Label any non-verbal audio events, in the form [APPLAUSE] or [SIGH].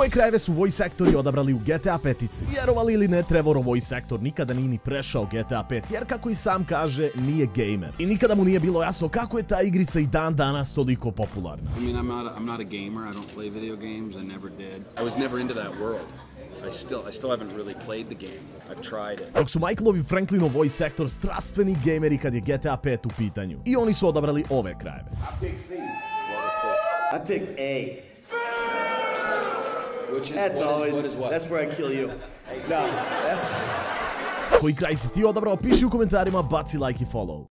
Koje krajeve su voice actori odabrali u GTA 5? Vjerovali ili ne, Trevorov voice actor nikada nije ni prešao GTA 5, jer kako i sam kaže, nije gamer. I nikada mu nije bilo jasno kako je ta igrica i dan danas toliko popularna. I mean, I'm not, a, I'm not a gamer. I don't play video games. I never did. I was never into that world. I still, I still haven't really played the game. I've tried it. Dok su Michaelov i Franklinov voice actor strastveni gameri kad je GTA 5 u pitanju. I oni su odabrali ove krajeve. I pick C. I pick A. Which is That's what is- always. what is what? That's where I kill you. [LAUGHS] No, that's. Koji kraj si ti odabrao, piši u komentarima, baci like i follow.